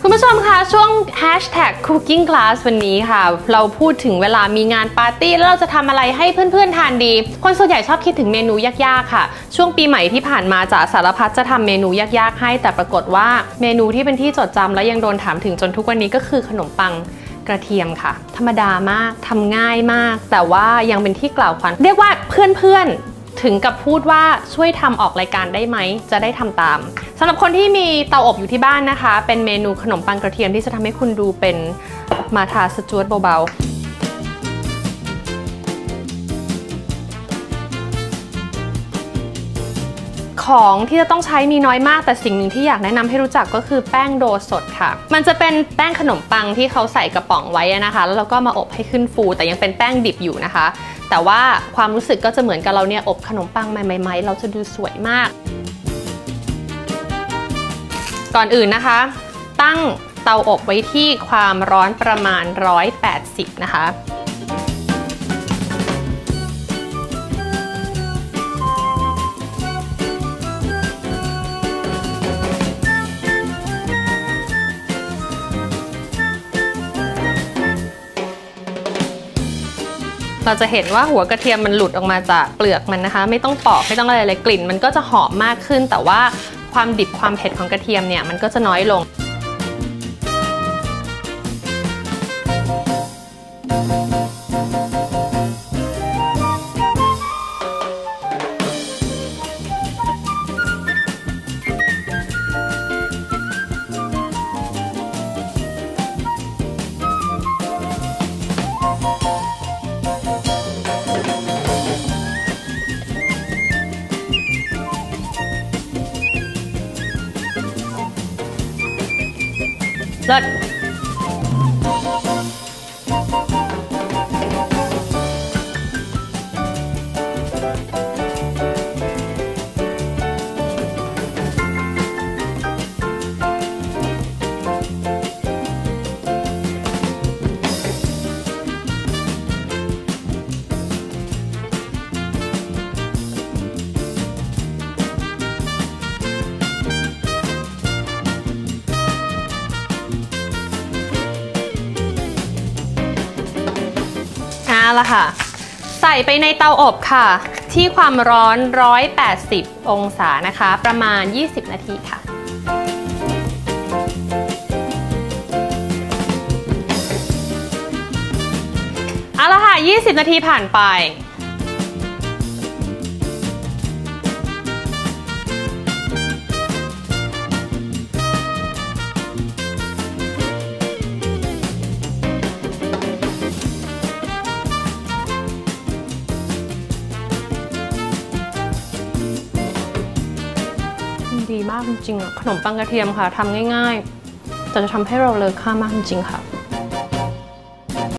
คุณผู้ชมคะช่วง hashtag cooking class วันนี้ค่ะ เราพูดถึงเวลามีงานปาร์ตี้ แล้วเราจะทำอะไรให้เพื่อนๆทานดี คนส่วนใหญ่ชอบคิดถึงเมนูยากๆค่ะ ช่วงปีใหม่ที่ผ่านมาจากสารพัดจะทำเมนูยากๆให้ แต่ปรากฏว่าเมนูที่เป็นที่จดจำและยังโดนถามถึงจนทุกวันนี้ก็คือขนมปังกระเทียมค่ะ ธรรมดามากทำง่ายมาก แต่ว่ายังเป็นที่กล่าวขวัญเรียกว่าเพื่อนๆ ถึงกับพูดว่าช่วยทำออกรายการได้ไหม จะได้ทำตามสำหรับคนที่มีเตาอบอยู่ที่บ้านนะคะ เป็นเมนูขนมปังกระเทียมที่จะทำให้คุณดูเป็นมาทาสจวตเบาๆของที่จะต้องใช้มีน้อยมากแต่สิ่งหนึ่งที่อยากแนะนำให้รู้จักก็คือแป้งโดสดค่ะ มันจะเป็นแป้งขนมปังที่เขาใส่กระป๋องไว้นะคะ แล้วเราก็มาอบให้ขึ้นฟู แต่ยังเป็นแป้งดิบอยู่นะคะ แต่ว่าความรู้สึกก็จะเหมือนกับเราเนี่ยอบขนมปังใหม่ๆเราจะดูสวยมาก ก่อนอื่นนะคะ ตั้งเตาอบไว้ที่ความร้อนประมาณ 180 นะคะ เราจะเห็นว่าหัวกระเทียมมันหลุดออกมาจากเปลือกมันนะคะ ไม่ต้องปอกไม่ต้องอะไรเลยกลิ่น มันก็จะหอมมากขึ้น แต่ว่าความดิบความเผ็ดของกระเทียมเนี่ยมันก็จะน้อยลง เลิศเอาละค่ะ ใส่ไปในเตาอบค่ะ ที่ความร้อน 180 องศานะคะ ประมาณ 20 นาทีค่ะเอาละค่ะ 20 นาทีผ่านไป ดีมากจริงๆขนมปังกระเทียมค่ะทำง่ายๆ แต่จะทำให้เราเลอค่ามากจริงๆค่ะ